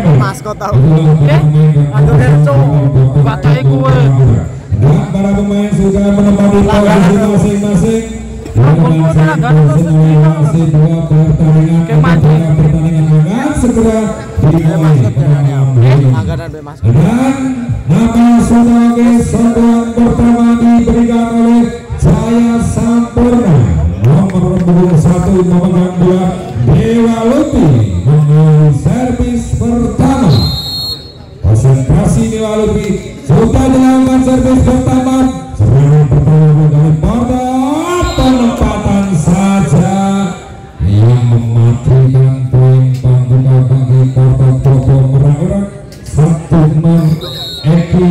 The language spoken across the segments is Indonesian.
Maskot tau. Eh, Aduh, Herco. Batai kue. Dan para pemain sudah menempati posisi masing-masing. Masih dua pertandingan dua akan segera dimulai. Be maskot. Dan nama pertama diberikan oleh Jaya Sampurna nomor 21 memegang bola Dewa Luti mengenai servis pertama. Konsentrasi Dewa Luti sudah dilakukan servis pertama. Serangan pertama dari Porto penempatan saja. Yang mematikan poin pembuka bagi Porto Porto merah satu men Eki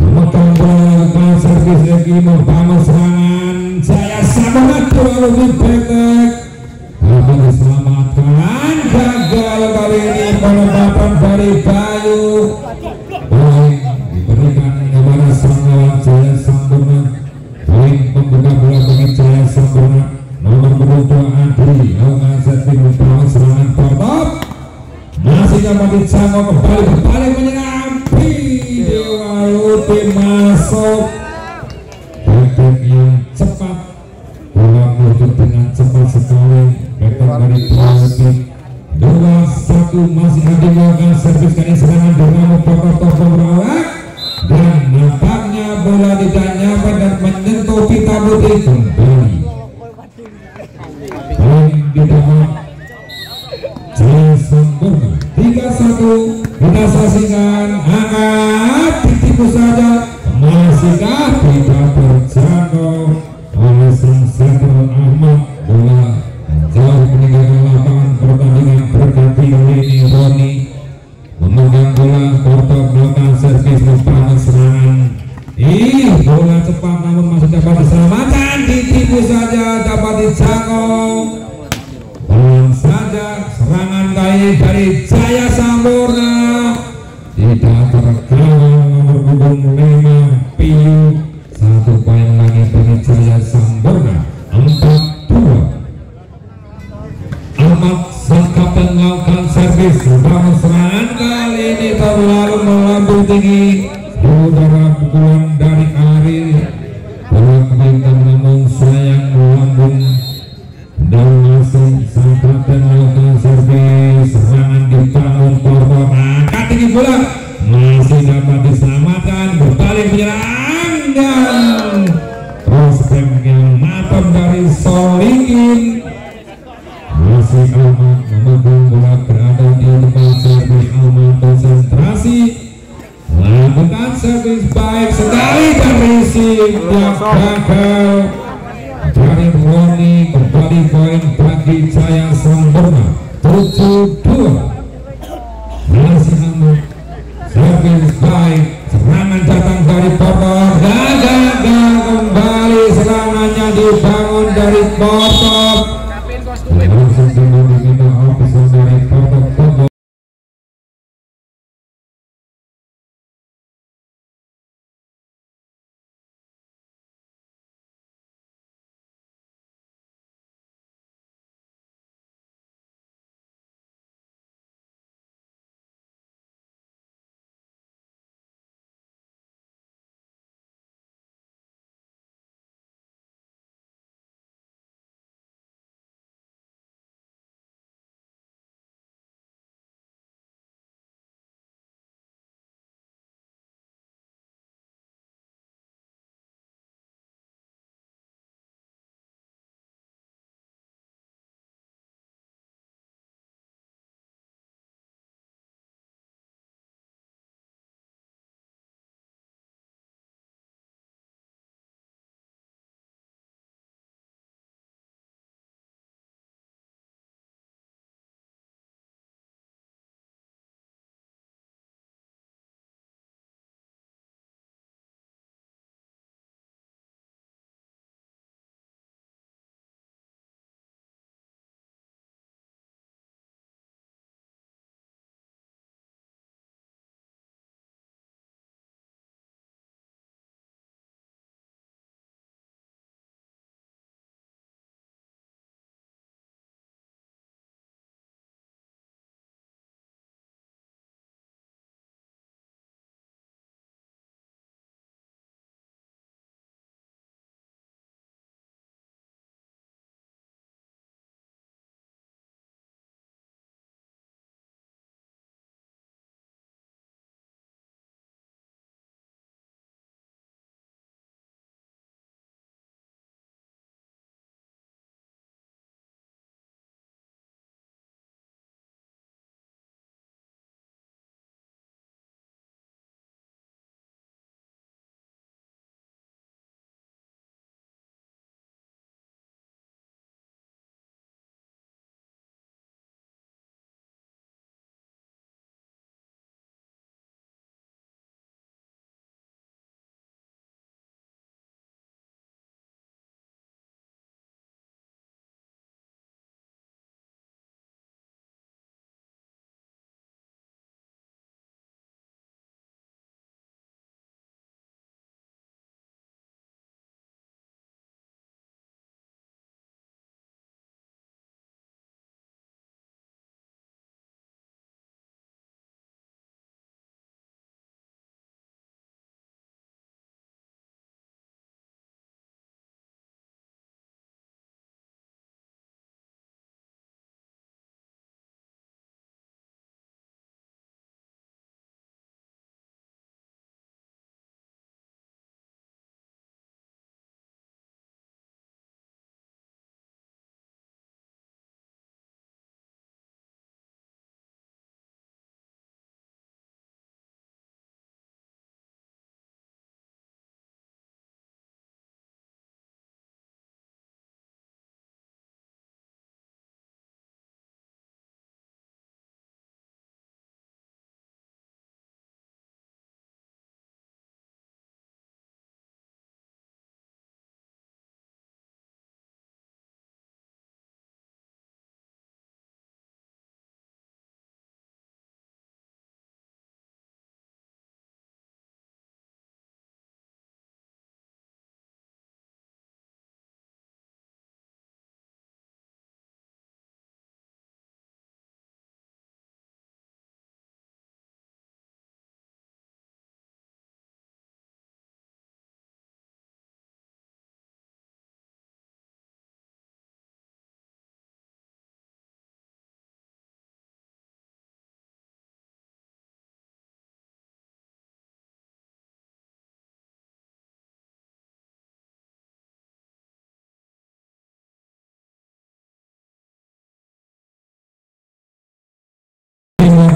memegang bola servis Eki membangun serangan. Jaya Sabangat lalu dipetek tapi diselamatkan masih dapat dicangkok kembali. Berbalik menyerang Dewa Luti masuk. Bebek yang cepat. Bola menuju dengan cepat sekali. Bebek dari Luti dua satu masih ada melakukan servis kali serangan dengan Porto Toko berawak dan nampaknya bola tidak nyampe dan menyentuh pita putih kembali. Poin didapat Jaya sempurna 3-1 kita saksikan angkat ditipu saja masihkah tidak terjangkau oleh sang sentral Ahmad bola jauh meninggalkan lapangan pertandingan berganti kali ini Roni memegang bola Porto melakukan servis membangun serangan. Ih, bola cepat namun masih dapat diselamatkan. Ditipu saja dapat dijangkau. Pelan saja serangan kali dari जाएगी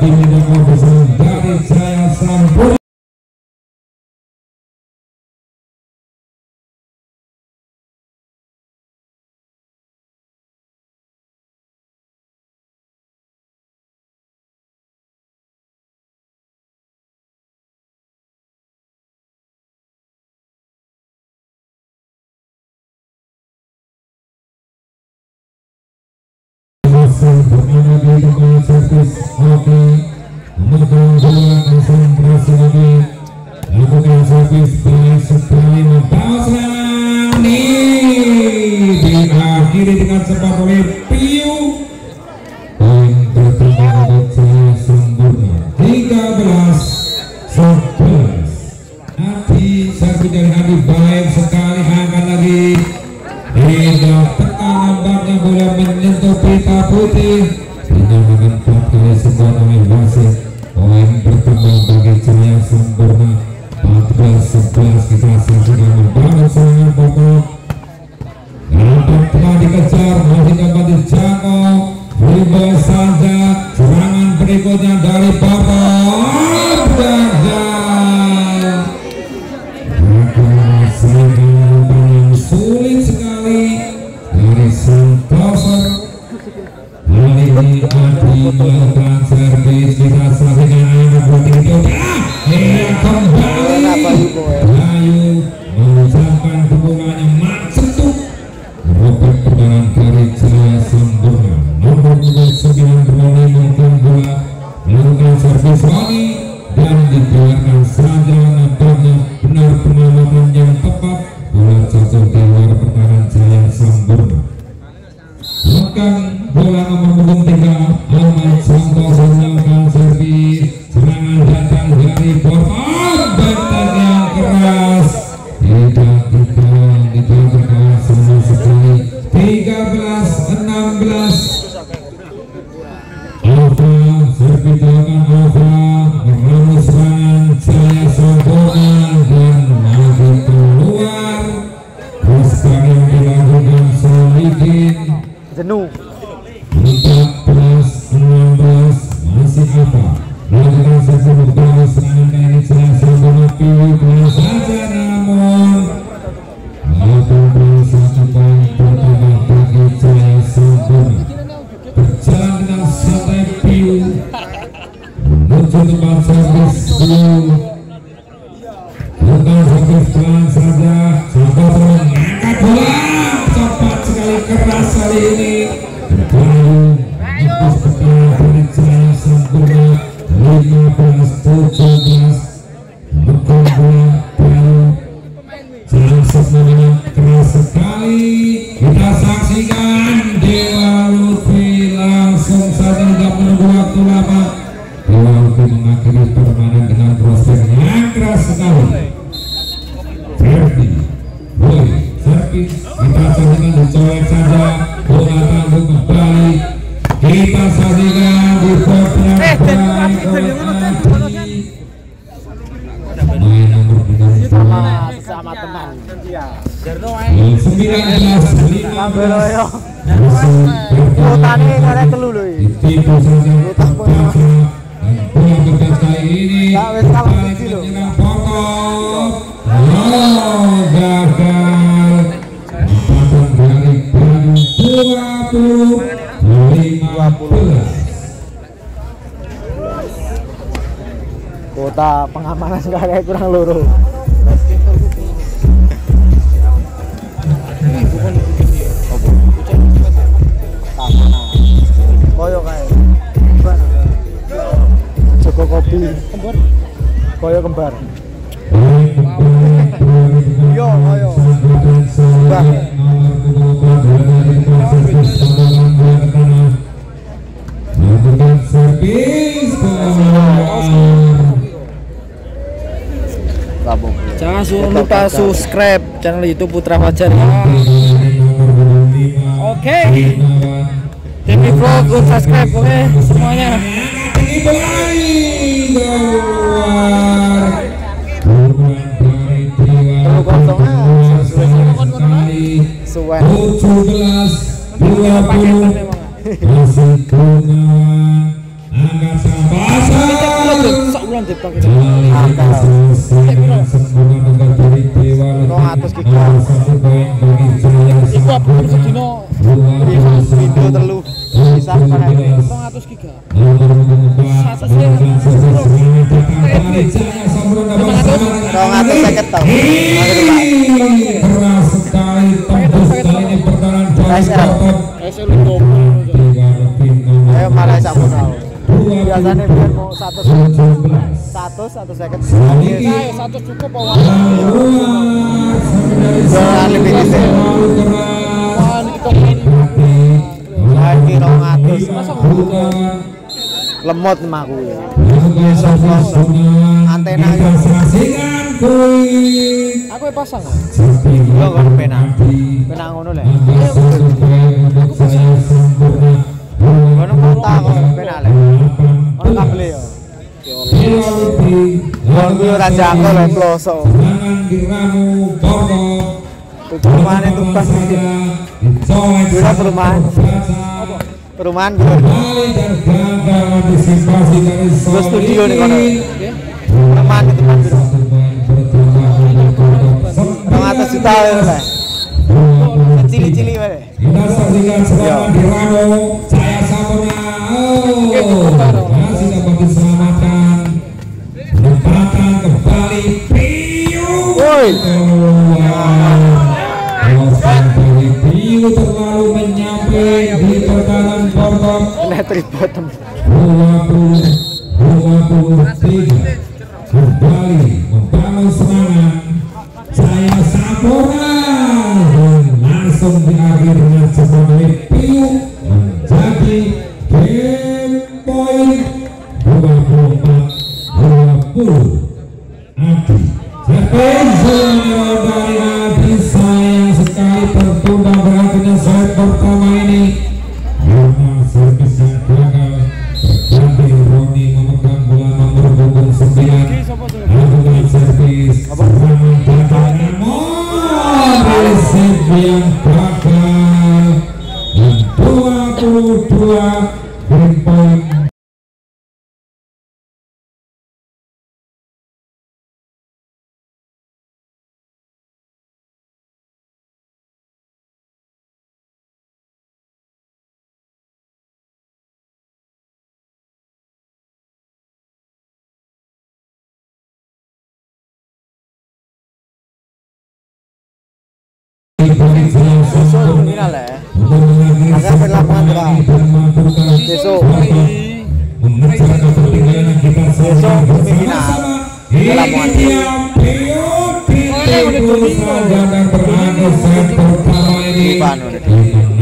Thank you. berhasil bermain di servis Oki Nomor 22 Hasan Prasunadi Lakukan servis Balas Suprayima Pasrani Diakhiri dengan sepak oleh Piu kita putih. Hingga semua sebuah nominasi poin berkembang bagi ceria sempurna. 14-11 kita saksikan membangun serangan pokok. Nampak telah dikejar masih dapat Jango Riba saja serangan berikutnya dari Pak kurang loro Jangan suruh lupa subscribe channel YouTube Putra Fajar. Ya. Oke. Okay. Jadi vlog untuk subscribe oke okay, semuanya. Suwan. 17 20 Masih telu bisa pakai ini. 200 giga. Nomor empat Satu sih. Nomor satu serangan datang dari Jaya Sampurna bersama Rong atus seket tau. Ih, keras sekali tembus kali ini pertahanan dari SL. Kotot SL double. Dewa Lebih nomor Ayo malah Biasanya puluh biar mau satu satu satu cukup. Jangan lebih. Lagi rong atus. Lemot mah aku. Antena. Aku yang pasang. Yo kan pena. Pena ngono le. Ngono kota kok pena le. Ora jangkau le ploso. Perumahan itu pas Gila perumahan. Perumahan gue. Studio nih kono. Perumahan itu pas. Rong atus juta ya le. Cili-cili wae. Kita saksikan serangan di Woi. Piu terlalu menyampai di pertahanan Portok Kena tripod. 20 23 kembali membangun serangan saya dan langsung sebuah menit Piu Dalam ini waktu. dia Pio titik saja dan berakhir set pertama ini Ivan udah.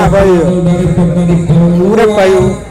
Dan Enak, Bayu. bola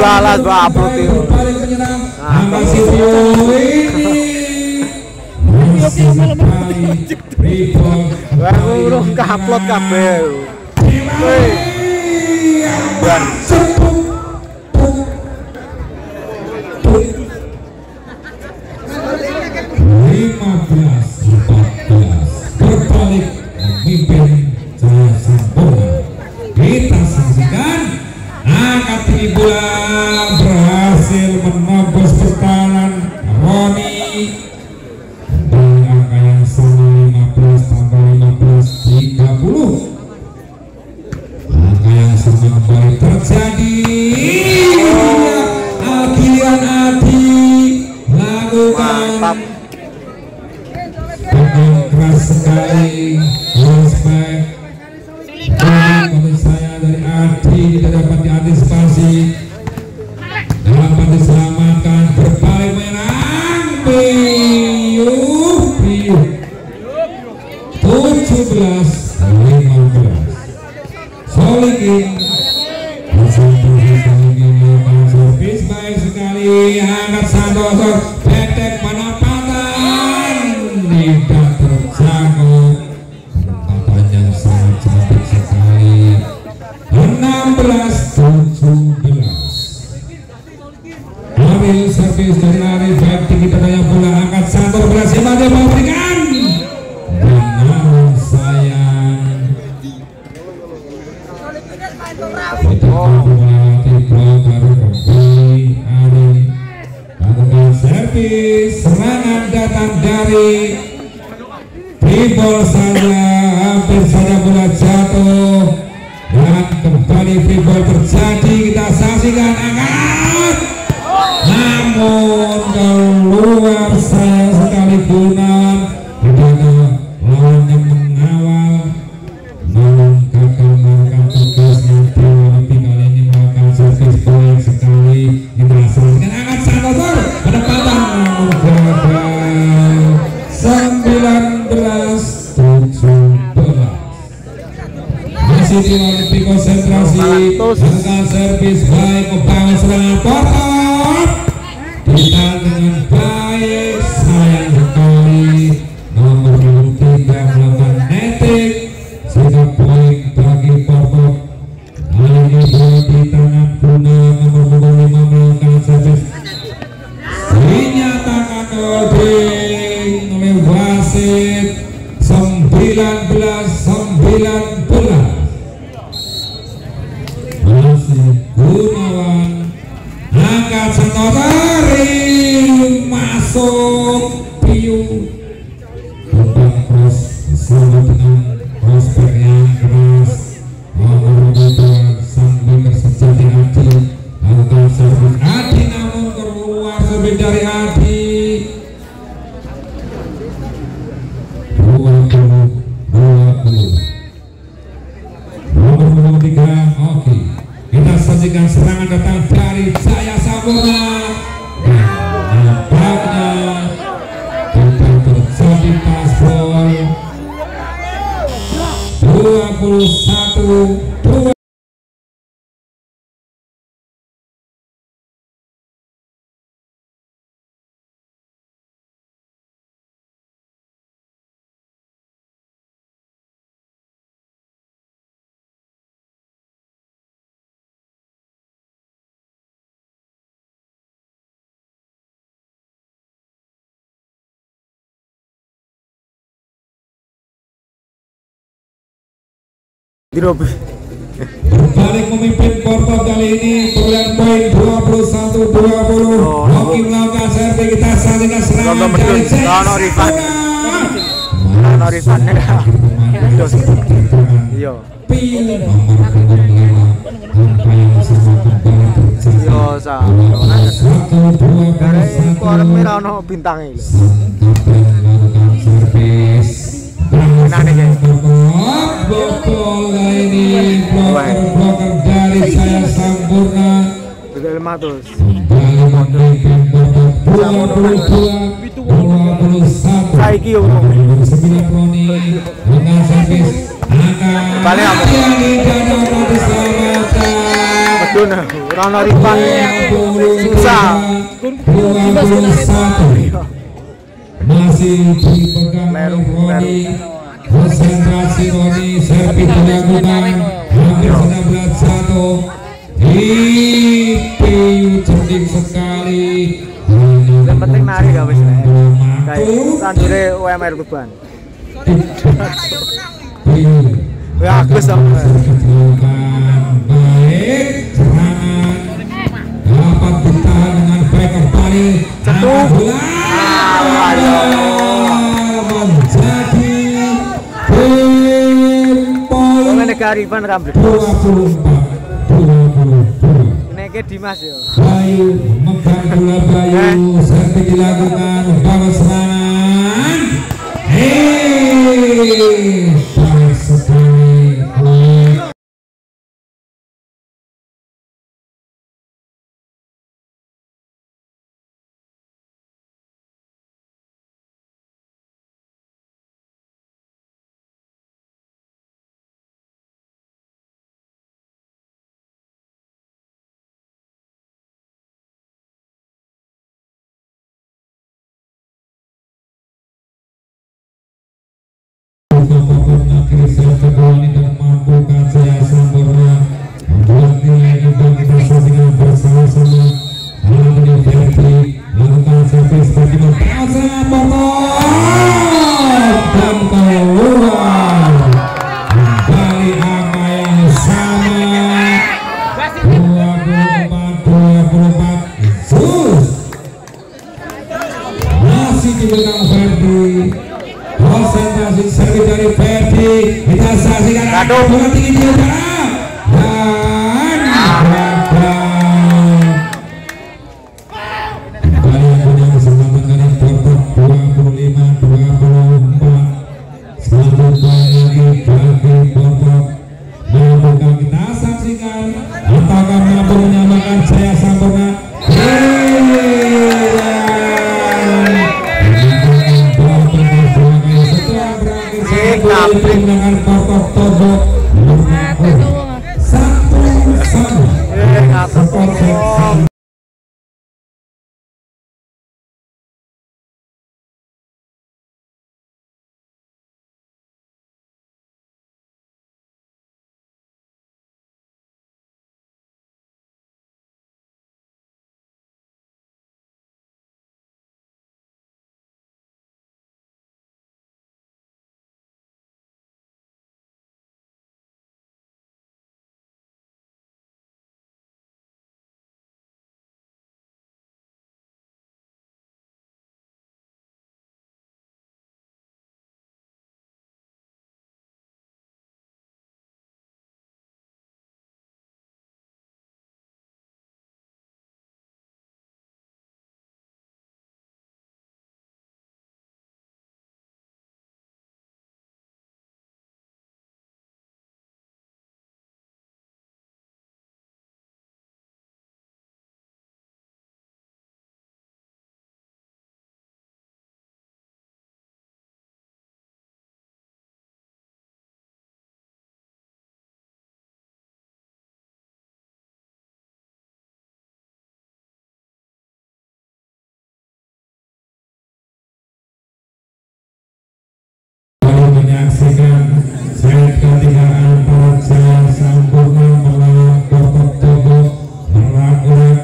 lalat Pak Putih. Abang Sitio ini. Aku urung kaplot kabeh. Lima belas. Konsentrasi lakukan servis baik membangun serangan Portot Di Robi. Berbalik memimpin Porto kali ini perolehan poin 21 20. Oh, Hoki melakukan servis kita saksikan serangan dari Rono Rifan. Rifan, ya. Iya. Pil nomor punggung lima angka yang sama kembali terjadi Iya, Sa. Dari ono melakukan servis Enak nih, dari saya Sampurna babak 22 21 Saiki yo. Sembilan Roni dengan servis angka Balik apa? Adiani dan dapat diselamatkan Medun. Rono Rifan. Susah. 21 masih dipegang oleh Roni konsentrasi Roni servis dilakukan hampir 19 satu. IPU cerdik sekali. Yang penting nari gak wis. Kayak Matu sandure UMR Ya dong. Dilakukan baik serangan dapat ditahan dengan baik kembali Cetuk. menjadi tim poin Wong negara Rifan rambut. 24 22 Neke Dimas yo. Bayu megang bola Bayu servis dilakukan Hei menyaksikan set ketiga antara Jaya Sampurna melawan merak-urak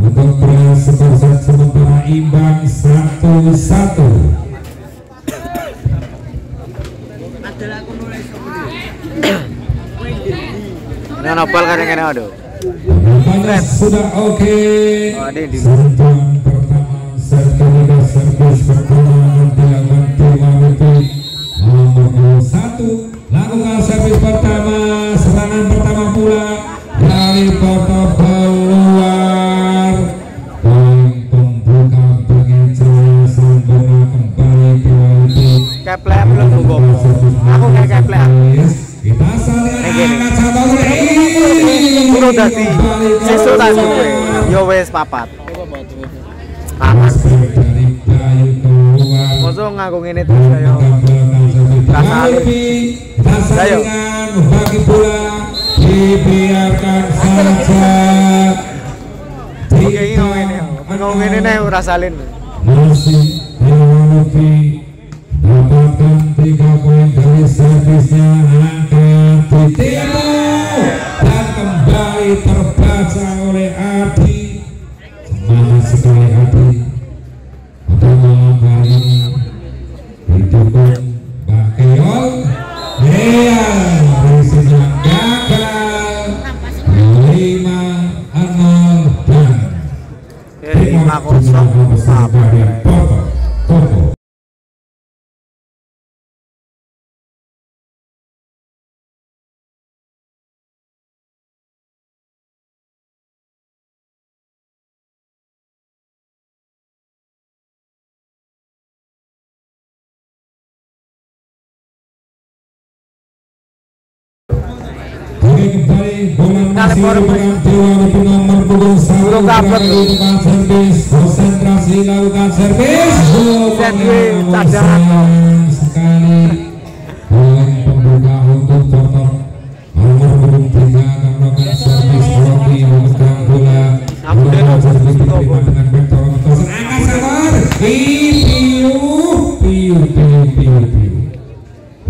untuk beras set sementara imbang satu-satu. Ini nopal kan yang aduh. Nampaknya sudah oke. Oh, ada di- Sentuhan pertama servis pertama servis pertama serangan pertama pula. Dari Porto keluar. Poin pembuka bagi Jaya Sampurna kembali ke Wamiti Keplek belum buka. Aku kayak keplek. kita saling angkat satu Kudu dadi sesuk tak suwe. Yo wis papat. Papat. Mosok ngaku ngene terus ayo. Salingan bagi pula dibiarkan saja. Oke, ini ngomong ini. Ngomong ini nih ora salin. Masih Dewalupi dapatkan tiga poin dari servisnya angkat ditiru dan kembali terbaca oleh nomor punggung satu. Terakhir lakukan servis konsentrasi lakukan servis sayang sekali pembuka untuk Porto nomor punggung tiga akan melakukan servis Rocky memegang bola Aku bola dulu. servis diterima dengan vektor tosan angkat sabar piu piu piu piu piu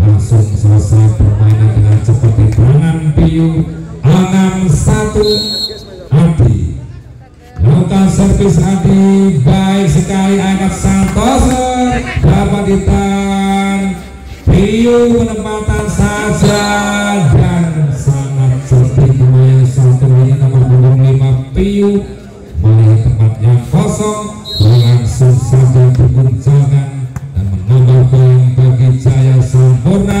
langsung selesai permainan dengan cepat di tangan Piu enam satu Adi lakukan servis Adi baik sekali angkat Santoso. Dapat ditahan Piu penempatan saja. Dan sangat cerdik pemain satu ini nomor punggung lima Piu. Melihat tempatnya kosong langsung saja dan menambah poin bagi Jaya Sampurna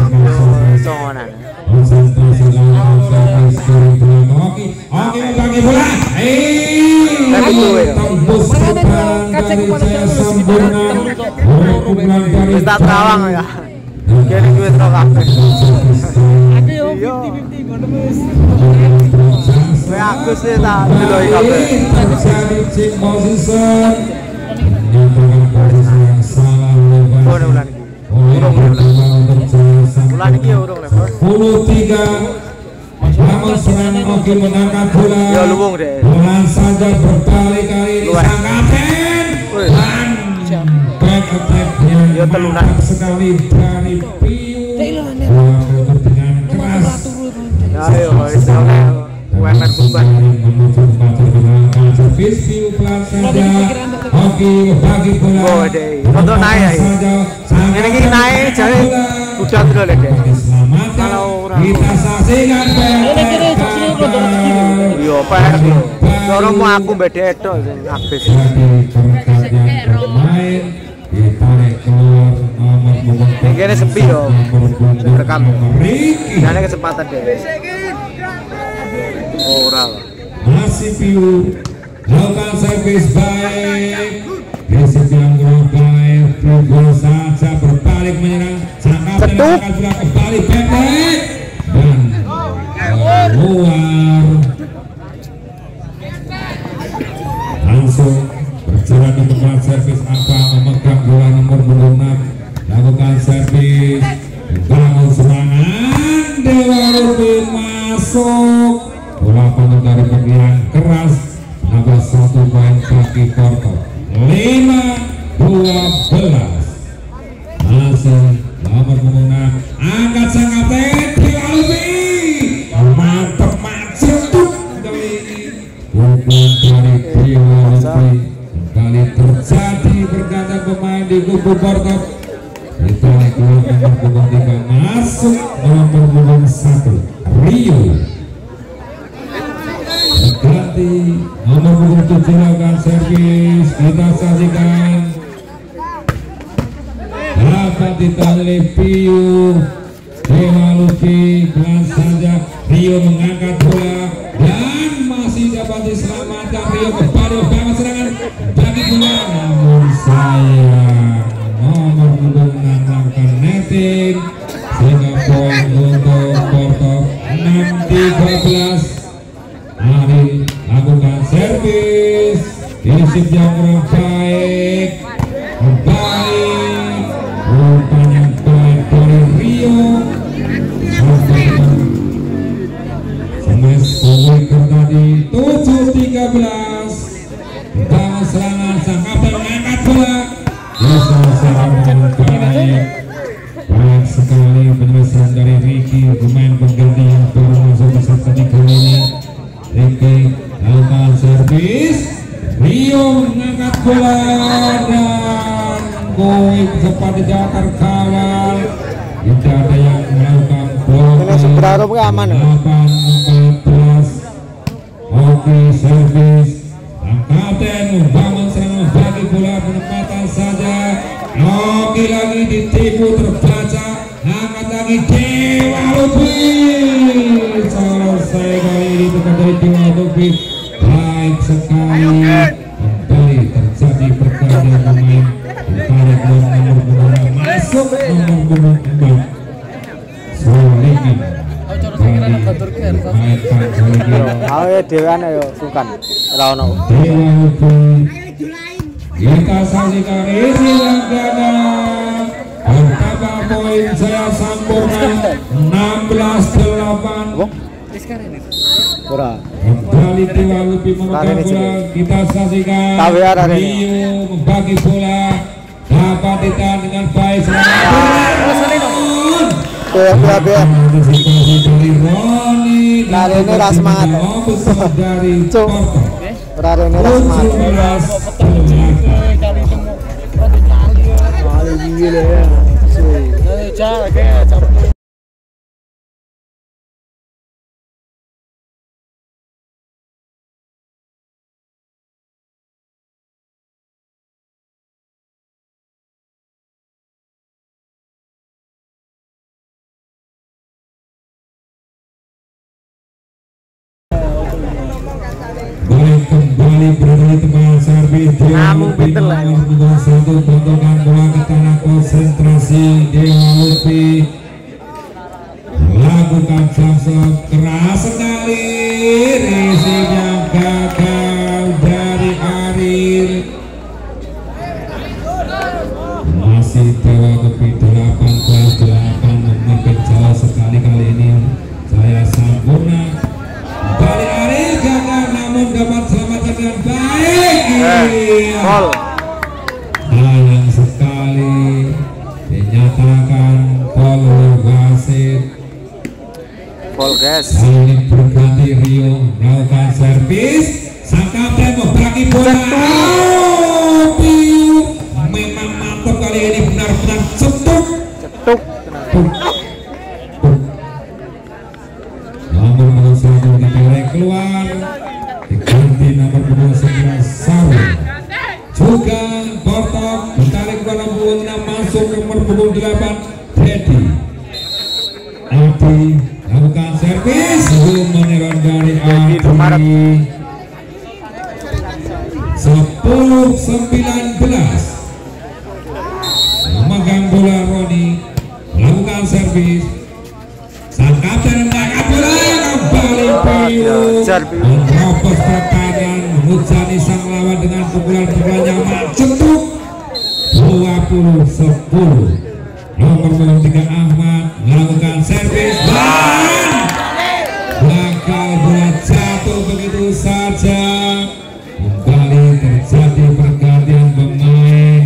Oki Oki membagi bola eh gue ya. tembus depan dari Jaya Sampurna Pukulan dari Wis tak terawang ya. Kuwi tro kabeh. Aku yo Iya. 50-50 ngono wis. Kowe Agus sih tak delok kabeh. terjadi check position menyatakan posisi yang salah Oh, ulang 23 Namun serang Oki menangkap bola. Bola saja berkali-kali. Sang kapten. Dan back attack yang mantap sekali. Dari Piu. Dengan keras. Ayo, ayo oke. Bola Oh, deh. Untuk naik ini. Ini kapten naik jadi udah. Kalau kita saksikan Ini kiri, sini, rodok kiri. Yo PR mau aku sing aktif. punggung Yang kene sepi yo. Rekam. Jane kesempatan deh. Ora lah. masih piu lakukan servis baik. Risip yang baik Piu saja berbalik menyerang. Sang kapten Cetuk. akan sudah kembali pendek. Dan keluar langsung berjalan di tempat servis apa memegang bola nomor punggung 6 lakukan servis. Bangun serangan Dewa Rupi masuk bagian keras nambah satu poin bagi Porto 5 12 masih nomor 6 angkat sang kapten Rupi mantap macet kali Pukulan dari Dewa Rupi kembali terjadi pergantian pemain di kubu Porto. Ditarik keluar nomor punggung 3 masuk nomor punggung 1 Rio berarti nomor punggung tujuh servis kita saksikan. Rapat di tali Piu Dewa Lufi saja Rio mengangkat bola dan masih dapat diselamatkan. Rio kepada banget serangan bagi bola namun sayang. Nomor punggung enam netting sehingga poin untuk Porto 6 13 Isip yang kurang baik. Baik umpan yang baik dari Rio Semes Wicker tadi 7-13 Bangun serangan sang kapten mengangkat bola serangan dengan baik Baik sekali penyelesaian dari Ricky pemain pengganti bola dan Boy sempat dijawab kawal tidak ada yang melakukan Ini seberapa aman? Ya? 8 14 Oke servis. Kapten membangun serangan bagi bola penempatan saja. Oke lagi ditipu terbaca. Angkat lagi Dewa Lupi Selesai kali ini tekan dari Dewa Lupi Baik sekali Awe dhewean yo sukan. Ora ono. Kita saksikan isi poin saya sempurna 16-8 Ora. Kembali Dewa Lupi memegang Rare ini bola Kita saksikan ya. Rio membagi bola Dapat ditahan dengan baik Selamat Biar biar biar. Antisipasi dari Nah, ini ras semangat. dari Cuk. Rene ras semangat. 17 Kali gile ya. Cak, kayak Pinter lah. Tontonan bola konsentrasi Dewa Lutfi lakukan jump Piu. menerobos pertahanan menghujani sang lawan dengan pukulan-pukulan yang mencetuk 20 10 nomor punggung 3 Ahmad melakukan servis dan gagal bola jatuh begitu saja kembali terjadi pergantian pemain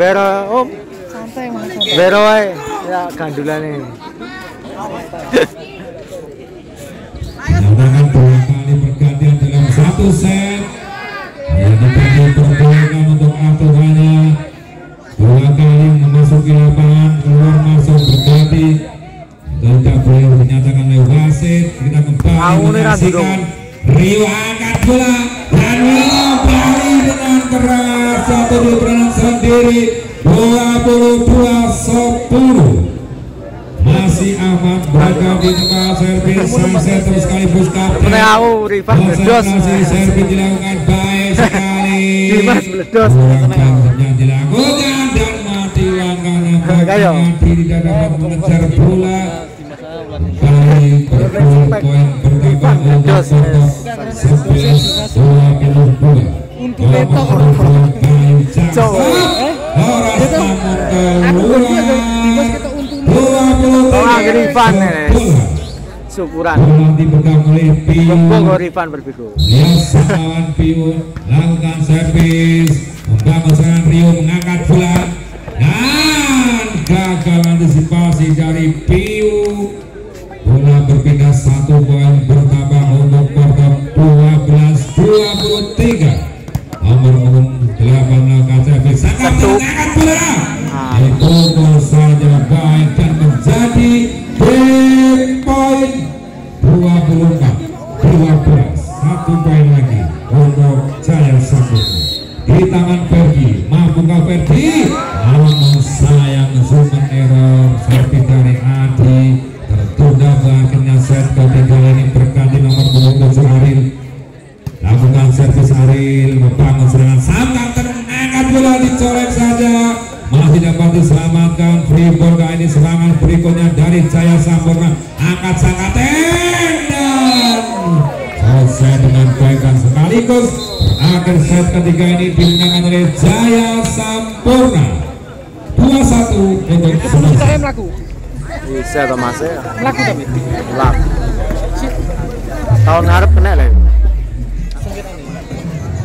Bero om. Santai mas. Bero. Ya gandulan ini. Menyatakan dua kali pergantian dalam satu set. Yang dibagi pertolongan untuk aturannya dua kali memasuki lapangan keluar masuk berganti. Tidak boleh dinyatakan oleh wasit. Kita kembali menyaksikan Rio angkat bola. Dan kembali dengan keras. Satu di sendiri. 22 10 masih Ahmad berada di tengah servis sunset terus sekaligus kapten Meneh aku Rifan meledos. konsentrasi servis dilakukan baik sekali Dimas meledos. yang dilakukan dan mati langkah Kayo. mati tidak dapat mengejar bola baik poin bertambah untuk Porto 11 22 Untuk letok. Cowok. Horas namun keluar Rifan, Nes. Syukuran. Oleh Piu Gembong Rifan berbiku. Biasa lawan Piu lakukan servis. Membangun serangan Rio mengangkat bola. Dan gagal antisipasi dari Piu bola berpindah satu poin bertambah untuk Porto 12 23 nomor punggung 8 melakukan servis. Sangat mengangkat bola. Dipukul 24 12 satu poin lagi untuk Jaya Saputra di tangan Ferdi mampukah Ferdi? Namun sayang human error servis dari Adi tertunda berakhirnya set ketiga ini berganti nomor punggung 7 Aril lakukan servis Aril membangun serangan. Sangkar mengangkat bola dicolek saja. Masih dapat diselamatkan free ini serangan berikutnya dari Jaya Sampurna angkat sangkat sekaligus akhir set ketiga ini dimenangkan oleh Jaya Sampurna 2-1 untuk melaku. Bisa to Mas ya. Melaku tapi. Lap. Tahun ngarep kena lah.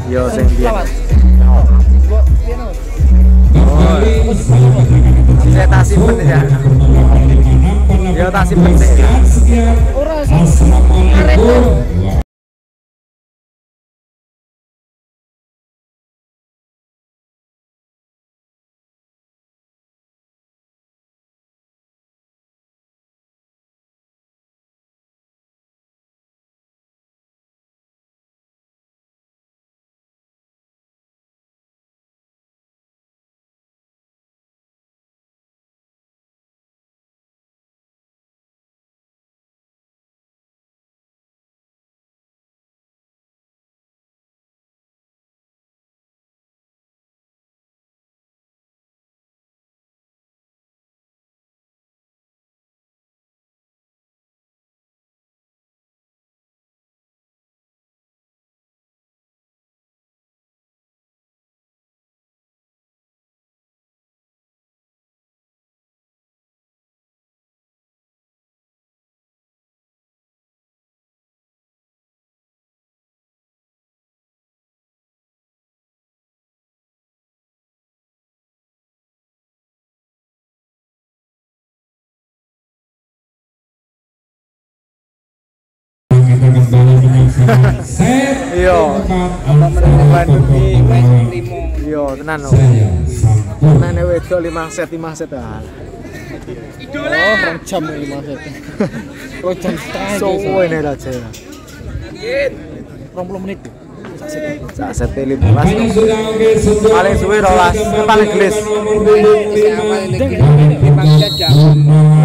Yo sing ke Saya tak simpen ya. Sekian, sekian. Ora, Assalamualaikum. Kembali set tenan no. Sampurna. Tenan wedok 5 set 5 set ah. Oh, rong jam lima set. Rong jam setengah. Jaya. Menit. Sak set 15. Apanya sudah oke sudah Paling suwe rolas, paling gelis. nomor 25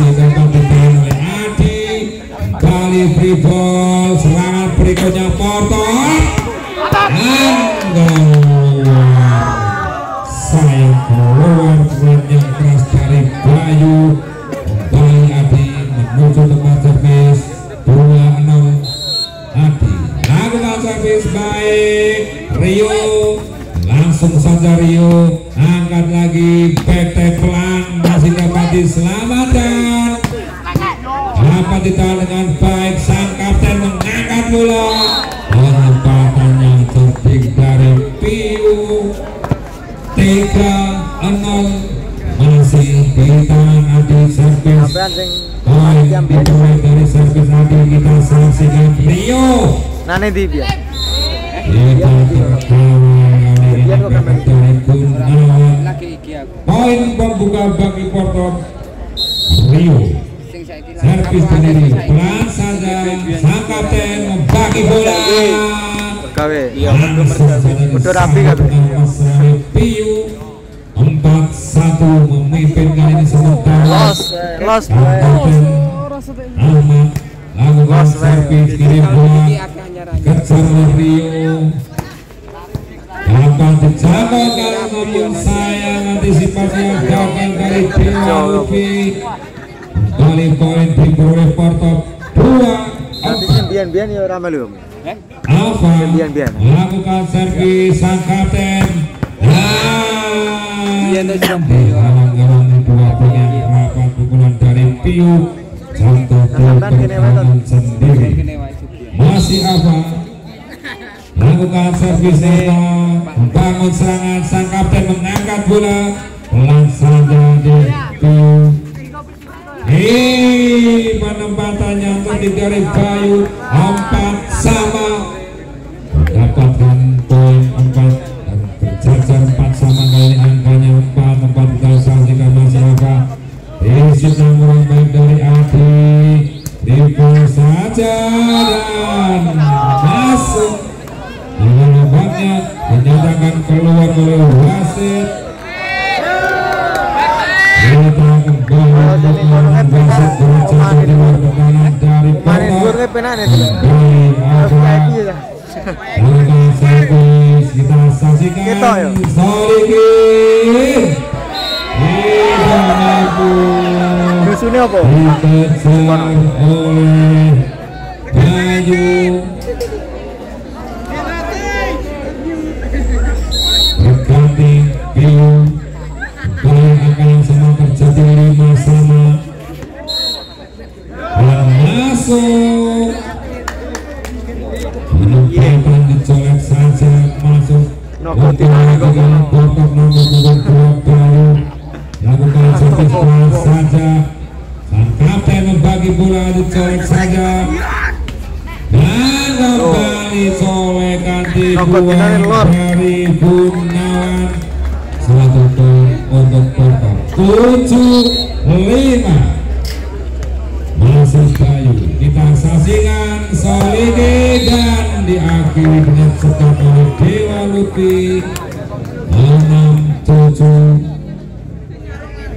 Dapat ditahan oleh Adi kembali free serangan berikutnya Porto Anggar sayang keluar bola yang keras dari Bayu kembali Adi menuju tempat servis 2-0 Adi lakukan servis baik Rio langsung saja Rio angkat lagi back pelan masih dapat diselamatkan ditahan dengan baik sang kapten mengangkat bola. Penempatan yang cerdik dari Piu 3-0 masih ditahan Adi servis Poin diperoleh dari servis Adi kita saksikan Rio. Nane di biar. kita tertawa dari Gunawan poin pembuka bagi Porto. Rio servis Rio pelan saja sang kapten membagi bola. Udah rapi Rahim Piu. 4-1 memimpin kali ini sementara. Los, los Ahmad lakukan servis kirim bola kejar oleh Rio. Dapat dijangkaukan namun sayang antisipasi gagal Dewa kembali poin diperoleh Porto 2 Nanti sing biyen-biyen ya ora melu. Alfa melakukan servis sang kapten. Dan dihalang-halang dua dengan rapat pukulan dari Piu. Jatuh ke pertahanan sendiri. Masih apa lakukan servis membangun serangan sang kapten mengangkat bola. Pelan saja di Piu Hei, penempatannya untuk dari Bayu empat sama. Mendapatkan poin empat dan berjajar empat sama kali angkanya empat empat kita saksikan masih apa? Yang kurang baik dari Adi Ribut saja dan masuk. Dengan obatnya dinyatakan keluar oleh wasit penak ya. Kita saksikan Kita, ya. Oleh Bayu terjadi lima sama dan masuk dicolek saja masuk nomor dua Lakukan pelan saja Sang kapten membagi bola dicolek saja Dan kembali colekan dari Gunawan Satu poin untuk Porto tujuh lima masih Bayu kita saksikan Solide dan diakhiri dengan skor oleh Dewa Lupi 6-7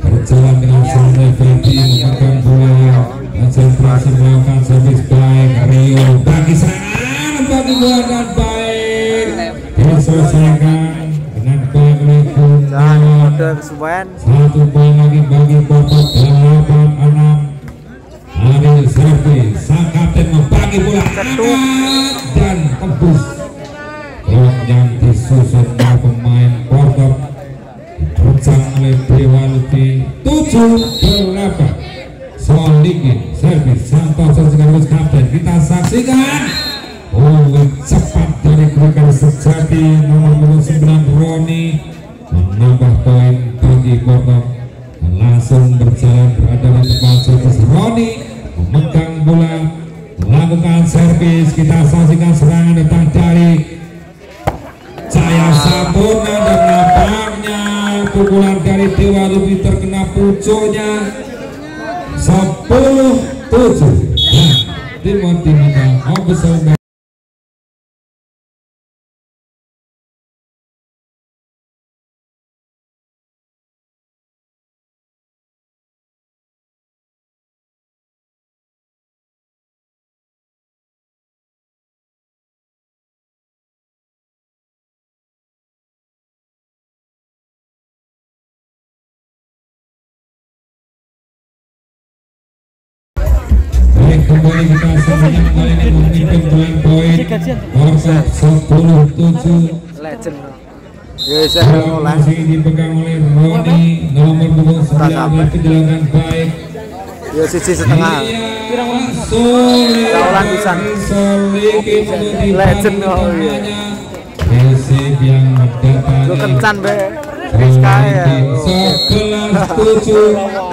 berjalan dengan santai Fendi memegang bola konsentrasi melakukan servis baik. Rio bagi serangan bagi dan baik. Diselesaikan dengan baik. Oleh Mode kesuwen. satu poin lagi bagi Porto 8-6 Adil servis sang kapten membagi Bagi bola dan tembus. Yang disusun oleh pemain diterjang oleh tujuh delapan. Solikin servis Santoso sekaligus kapten. Kita saksikan. Oh cepat dari Sejati nomor 29 Roni menambah poin bagi Portok dan langsung berjalan berada di tempat servis Roni memegang bola melakukan servis. Kita saksikan serangan datang dari Jaya Sampurna dan nampaknya pukulan dari Dewa Lubi terkena pucuknya. 10 7 nah, Timur Timur Kembali kita semuanya kembali memimpin dengan poin Korsel 10 7 Legend. Ya saya Bola mulai. masih dipegang oleh Roni nomor 29 sampai. kejelakan baik Ya siji setengah. Iya, Kaulan pisan. Solikin menuju Legend, oh, iya. Persib yang mendatangi Lu kencan be. Rizka ya. Sebelas tujuh.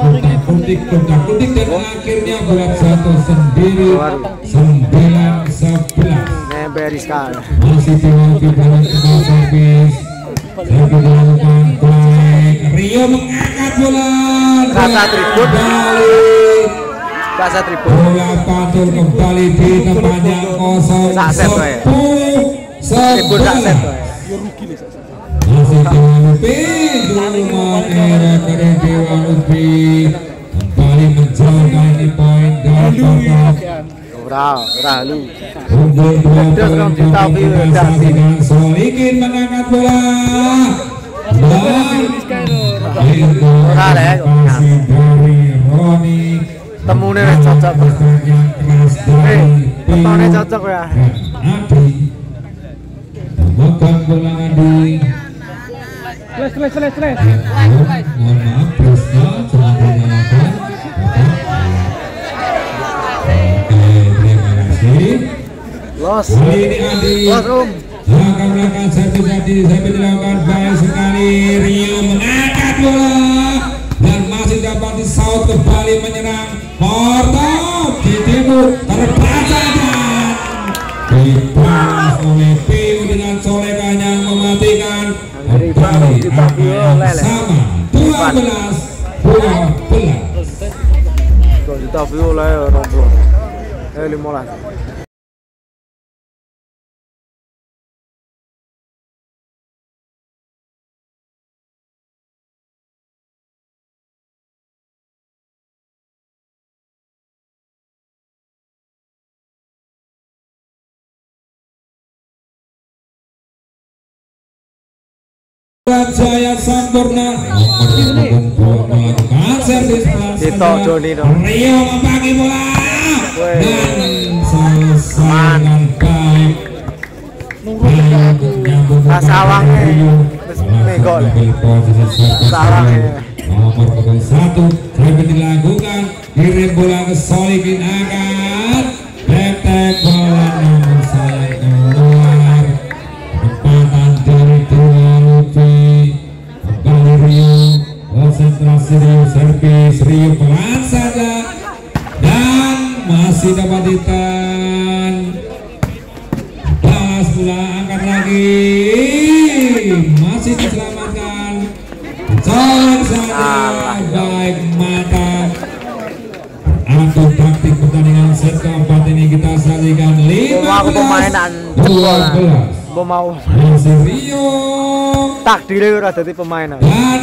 Yang kutak-kutik kutak-kutik Dan akhirnya buat satu sendiri Sembilan sebelas. Masih dilanjut dengan kembali servis servis dilakukan baik. Rio mengangkat bola. Rasa tribun. kembali. Bahasa tribun. bola pantul kembali di tempatnya kosong. Sepuluh Tribun wae. masih Solikin mengangkat bola dari Roni temune wis cocok eh petone cocok ya Bukan bola ngadu Mohon maaf terima kasih Los. Los Om. Satu tadi dilakukan baik sekali Rio mengangkat bola dan masih dapat disaut kembali menyerang Porto di timur terbaca dan dibalas oleh Piu dengan colekan yang mematikan kembali angka yang sama 12 12 Kok ditawi oleh Jaya Sampurna. Nomor melakukan servis. Rio bola. Dan selesai dengan baik awangnya, Awangnya. Satu dilakukan kirim bola ke Solikin akan bola Konsentrasi Rio Servis Rio pelan saja Dan masih dapat ditahan. Balas pula angkat lagi. Masih diselamatkan. Colek saja Baik mata. Satu taktik pertandingan set keempat ini kita saksikan 15 Mau aku pemainan jebol. 12 Mau mau. Masih Rio. Takdirnya udah jadi pemain. dan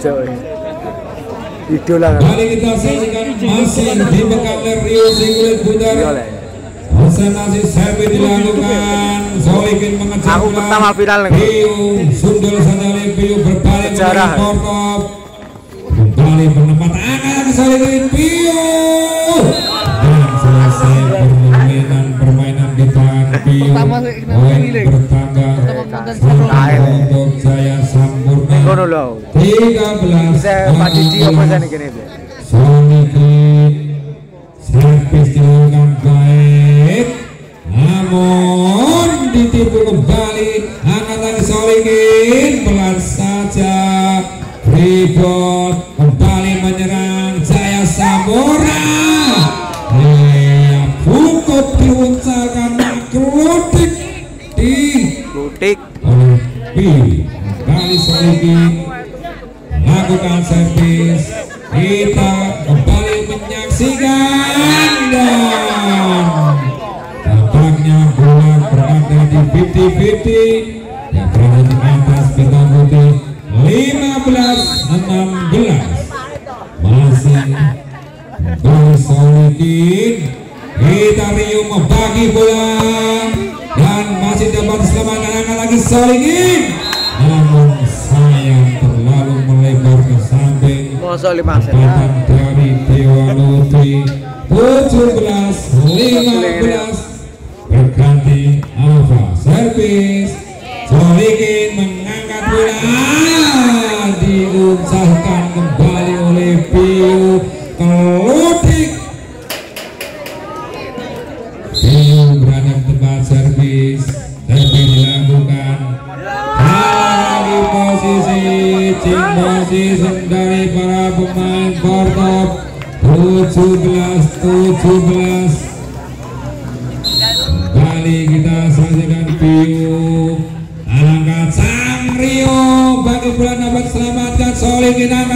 Coy. Idola kan. Kali kita saksikan masih dipegang oleh Rio Singlet Putar Idola. Konsentrasi servis dilakukan Solikin mengejar Aku pertama final nih. Piu Sundul Sadali Piu berbalik Sejarah. Portop Kembali bernempat angkat Solikin Piu Dan selesai permainan di Pertama sih, kenapa Sampurna Ngono lho. 13 Bisa apa servis dilakukan baik. Namun ditipu kembali. Angkat lagi Solikin pelan saja. Rebound kembali B kali Solikin lakukan servis. Kita kembali menyaksikan dan tampaknya bola berada di 50-50 yang berada di atas bintang putih 15-16 masih kembali Solikin kita Rio membagi bola masih dapat diselamatkan angkat lagi Solikin namun sayang terlalu melebar ke samping. Tempatan dari Dewa Lutfi. 17 15 berganti Alfa servis Solikin mengangkat bola. Diuncalkan kembali oleh Piu Kelutik Piu berada di tempat servis servis cing posisi dari para pemain Portop 17 17 Kembali kita saksikan Piu Angkat sang Rio Bagi bola dapat selamatkan Solikin angkat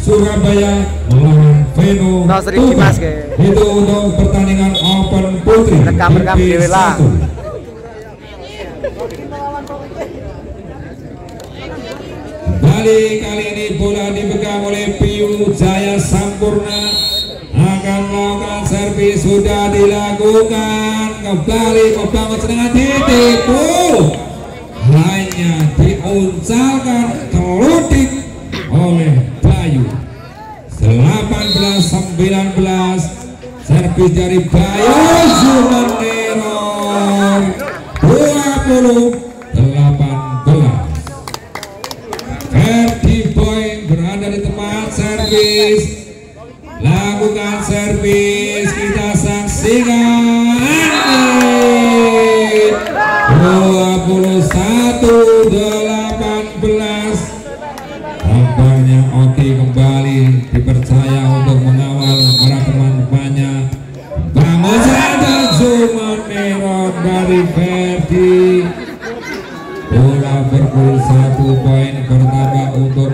Surabaya melawan Veno. Dimas, itu untuk pertandingan Open Putri lah. 1. Kembali kali ini bola dipegang oleh Piu Jaya Sampurna akan melakukan servis sudah dilakukan kembali membangun dengan ditipu hanya diuncalkan keludik oleh Bayu 18-19 servis dari Bayu Zumanero 20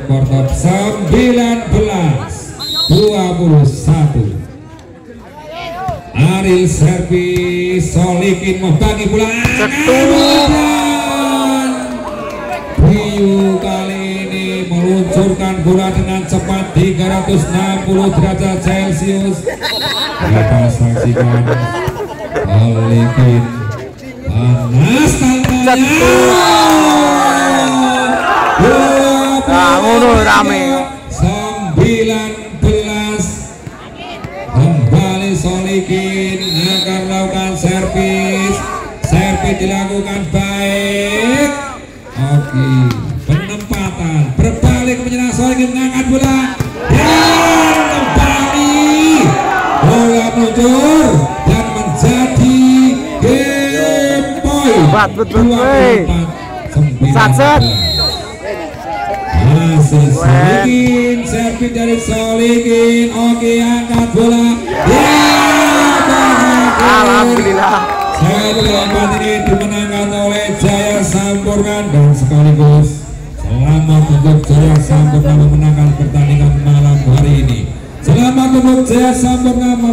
Portop 19 21 Aril servis Solikin membagi bola Cetuk. Piyu kali ini meluncurkan bola dengan cepat 360 derajat Celcius kita saksikan Solikin panas tangannya. Nah, ngono rame. 19 kembali Solikin akan melakukan servis. Servis dilakukan baik. Oke penempatan. Berbalik menyerang Solikin mengangkat bola. Dan kembali. Bola meluncur dan menjadi game point Bat, bet, bet, wey. 24 Sat, sat. 19. Masih Solikin, servis dari Solikin. Oke, angkat bola. Ya. Alhamdulillah. Servis empat ini dimenangkan oleh Jaya Sampurna dan sekaligus selamat untuk Jaya Sampurna memenangkan pertandingan malam hari ini. Selamat untuk Jaya Sampurna.